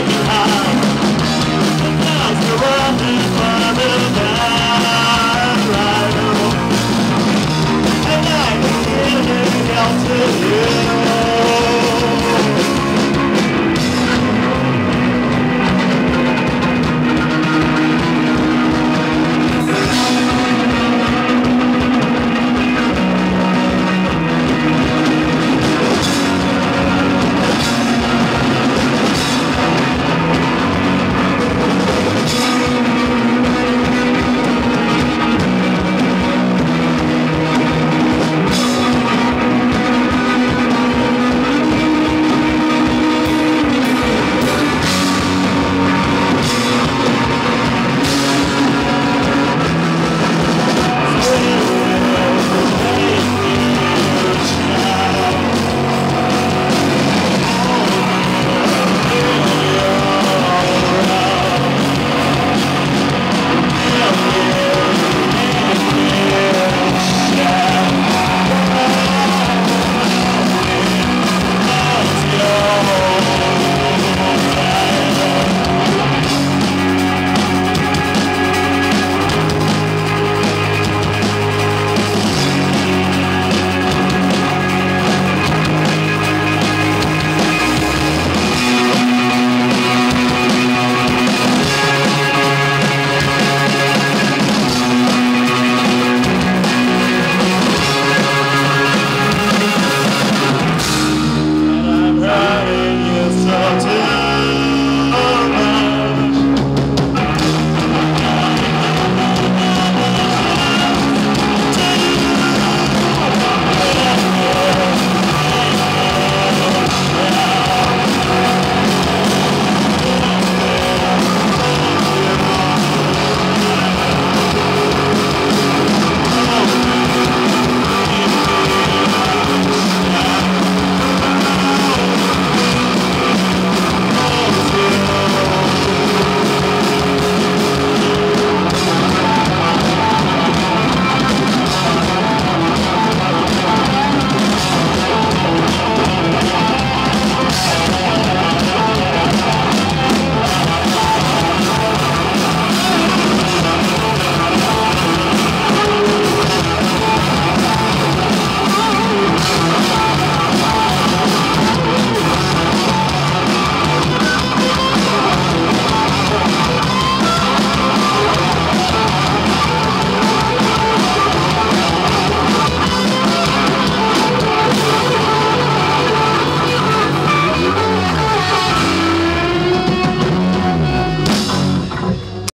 my guitar.